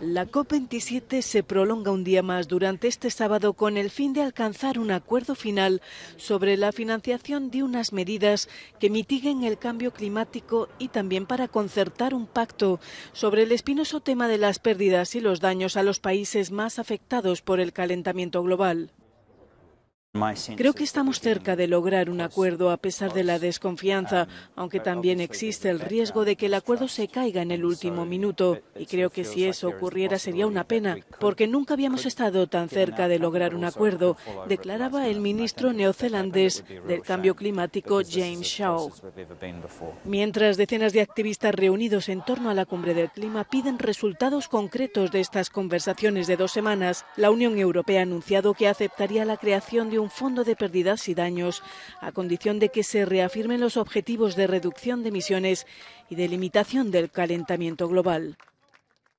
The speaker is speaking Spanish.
La COP27 se prolonga un día más durante este sábado con el fin de alcanzar un acuerdo final sobre la financiación de unas medidas que mitiguen el cambio climático y también para concertar un pacto sobre el espinoso tema de las pérdidas y los daños a los países más afectados por el calentamiento global. Creo que estamos cerca de lograr un acuerdo a pesar de la desconfianza, aunque también existe el riesgo de que el acuerdo se caiga en el último minuto. Y creo que si eso ocurriera sería una pena, porque nunca habíamos estado tan cerca de lograr un acuerdo, declaraba el ministro neozelandés del cambio climático James Shaw. Mientras decenas de activistas reunidos en torno a la cumbre del clima piden resultados concretos de estas conversaciones de dos semanas, la Unión Europea ha anunciado que aceptaría la creación de un fondo de pérdidas y daños, a condición de que se reafirmen los objetivos de reducción de emisiones y de limitación del calentamiento global.